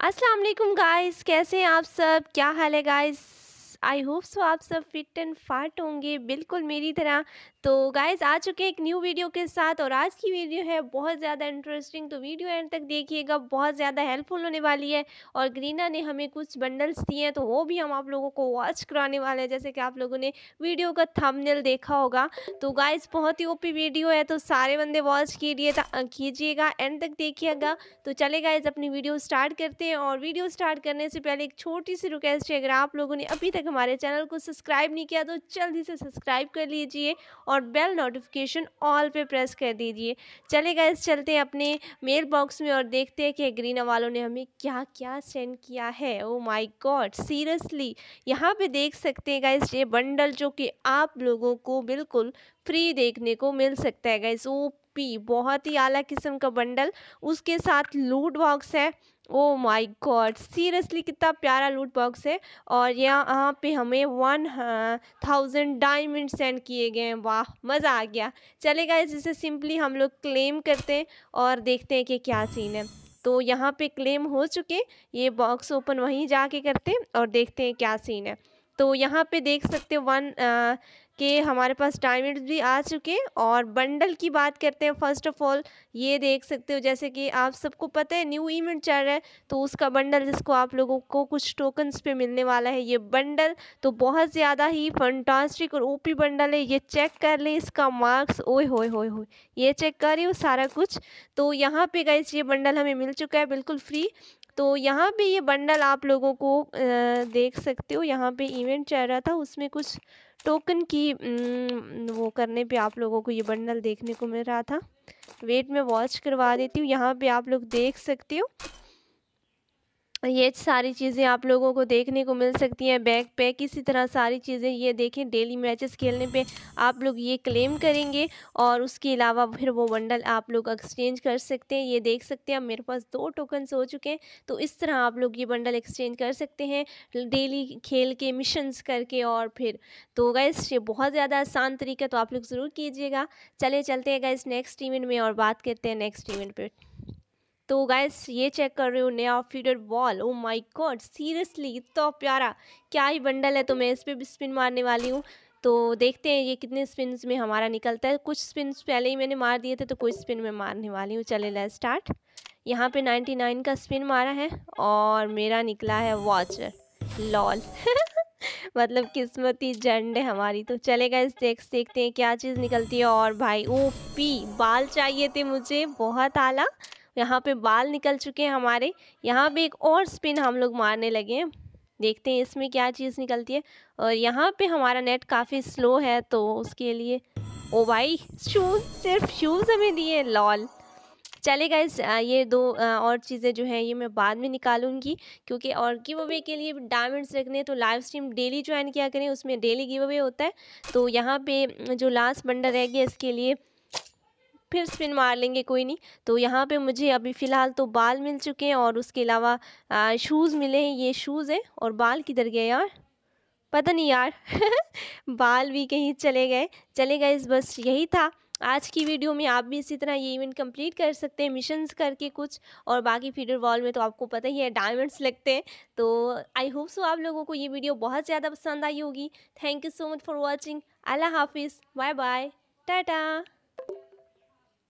अस्सलाम वालेकुम गाइस कैसे हैं आप सब? क्या हाल है गाइस? आई होप सो आप सब फिट एंड फाट होंगे, बिल्कुल मेरी तरह। तो गाइज़ आ चुके हैं एक न्यू वीडियो के साथ और आज की वीडियो है बहुत ज़्यादा इंटरेस्टिंग तो वीडियो एंड तक देखिएगा, बहुत ज़्यादा हेल्पफुल होने वाली है और ग्रीना ने हमें कुछ बंडल्स दिए हैं तो वो भी हम आप लोगों को वॉच कराने वाले हैं, जैसे कि आप लोगों ने वीडियो का थंबनेल देखा होगा। तो गाइज़ बहुत ही ओपी वीडियो है तो सारे बंदे वॉच कीजिए कीजिएगा एंड तक देखिएगा। तो चले गाइज़ अपनी वीडियो स्टार्ट करते हैं और वीडियो स्टार्ट करने से पहले एक छोटी सी रिक्वेस्ट है, अगर आप लोगों ने अभी तक हमारे चैनल को सब्सक्राइब नहीं किया तो जल्दी से सब्सक्राइब कर लीजिए और बेल नोटिफिकेशन ऑल पे प्रेस कर दीजिए। चले गए चलते हैं अपने मेल बॉक्स में और देखते हैं कि ग्रीना वालों ने हमें क्या क्या सेंड किया है। ओ माय गॉड सीरियसली यहाँ पे देख सकते हैं गाइस, ये बंडल जो कि आप लोगों को बिल्कुल फ्री देखने को मिल सकता है गाइस। ओ पी बहुत ही आला किस्म का बंडल। उसके साथ लूट बॉक्स है। ओ माय गॉड सीरियसली कितना प्यारा लूट बॉक्स है और यहाँ पे हमें वन थाउज़ेंड डायमंड सेंड किए गए हैं। वाह, मज़ा आ गया। चलेगा इसे सिंपली हम लोग क्लेम करते हैं और देखते हैं कि क्या सीन है। तो यहाँ पे क्लेम हो चुके ये बॉक्स ओपन वहीं जाके करते हैं और देखते हैं क्या सीन है। तो यहाँ पे देख सकते वन कि हमारे पास डायमंड्स भी आ चुके हैं और बंडल की बात करते हैं फ़र्स्ट ऑफ़ ऑल ये देख सकते हो, जैसे कि आप सबको पता है न्यू इवेंट चल रहा है तो उसका बंडल जिसको आप लोगों को कुछ टोकन्स पे मिलने वाला है, ये बंडल तो बहुत ज़्यादा ही फंटास्टिक और ओपी बंडल है, ये चेक कर लें इसका मार्क्स ओए होए होए होए, ये चेक कर रही हूँ सारा कुछ। तो यहाँ पे गए ये बंडल हमें मिल चुका है बिल्कुल फ्री तो यहाँ पे ये बंडल आप लोगों को देख सकते हो, यहाँ पे इवेंट चल रहा था, उसमें कुछ टोकन की वो करने पे आप लोगों को ये बंडल देखने को मिल रहा था। वेट में वॉच करवा देती हूँ। यहाँ पे आप लोग देख सकते हो। ये सारी चीज़ें आप लोगों को देखने को मिल सकती हैं बैग पैक इसी तरह सारी चीज़ें ये देखें डेली मैचेस खेलने पे आप लोग ये क्लेम करेंगे और उसके अलावा फिर वो बंडल आप लोग एक्सचेंज कर सकते हैं। ये देख सकते हैं मेरे पास दो टोकन्स हो चुके हैं तो इस तरह आप लोग ये बंडल एक्सचेंज कर सकते हैं डेली खेल के मिशंस करके और फिर। तो गैस ये बहुत ज़्यादा आसान तरीका तो आप लोग ज़रूर कीजिएगा। चले, चलते हैं गैस नेक्स्ट इवेंट में और बात करते हैं नेक्स्ट इवेंट पर तो गाइस ये चेक कर रही हूँ, नया फीडर वॉल ओ माय गॉड सीरियसली इतना प्यारा. क्या ही बंडल है तो मैं इस पर भी स्पिन मारने वाली हूँ. तो देखते हैं ये कितने स्पिन में हमारा निकलता है. कुछ स्पिन पहले ही मैंने मार दिए थे तो कुछ स्पिन में मारने वाली हूँ. चले ला स्टार्ट यहाँ पे 99 का स्पिन मारा है और मेरा निकला है वॉचर लॉल मतलब किस्मती जंड है हमारी. तो चलेगा इस देख देखते हैं क्या चीज़ निकलती है. और भाई, ओ पी, बाल चाहिए थे मुझे, बहुत आला. यहाँ पे बाल निकल चुके हैं हमारे। यहाँ पे एक और स्पिन हम लोग मारने लगे हैं। देखते हैं इसमें क्या चीज़ निकलती है। और यहाँ पे हमारा नेट काफ़ी स्लो है तो उसके लिए ओ भाई शूज़ सिर्फ़ शूज़ हमें दिए लॉल चलेगा इस ये दो और चीज़ें जो हैं ये मैं बाद में निकालूँगी क्योंकि और गिव अवे के लिए डायमंड्स रखने तो लाइव स्ट्रीम डेली ज्वाइन किया करें, उसमें डेली गिव अवे होता है। तो यहाँ पे जो लास्ट बंडल रह गया, इसके लिए फिर स्पिन मार लेंगे, कोई नहीं। तो यहाँ पे मुझे अभी फ़िलहाल तो बाल मिल चुके हैं और उसके अलावा शूज़ मिले हैं। ये शूज़ हैं और बाल किधर गए यार? पता नहीं यार। बाल भी कहीं चले गए। चले गए इस बस यही था। आज की वीडियो में आप भी इसी तरह ये इवेंट कंप्लीट कर सकते हैं मिशंस करके कुछ। और बाकी फीडर वॉल में तो आपको पता ही है डायमंड्स लगते हैं। तो आई होप सो आप लोगों को ये वीडियो बहुत ज़्यादा पसंद आई होगी। Thank you so much for watching अल्लाह हाफिज़। Bye bye tata.